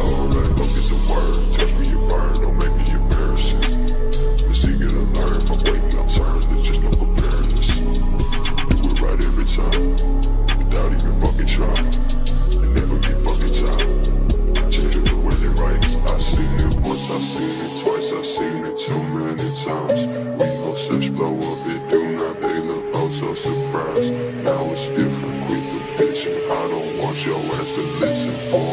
alright, love is a word. Touch me burn, don't make me embarrassing. Missing and learn from waiting, I'll turn. There's just no comparing. Do it right every time, without even fucking trying. And never get fucking tired. Changing the way they write. I seen it once, I seen it twice, I seen it too many times. We all such blow up, it do not. They look so surprised. Now it's different, quit the bitching. I don't want your ass to listen.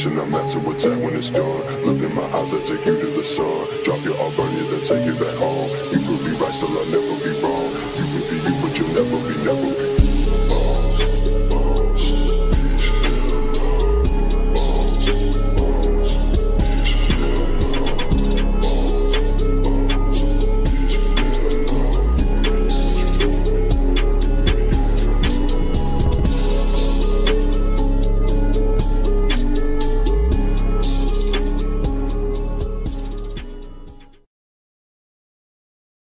passion, I'm not to attack when it's done. Look in my eyes, I take you to the sun. Drop your all, burn you, then take you back home. You will be right, still I'll never be wrong. You will be you, but you'll never be never.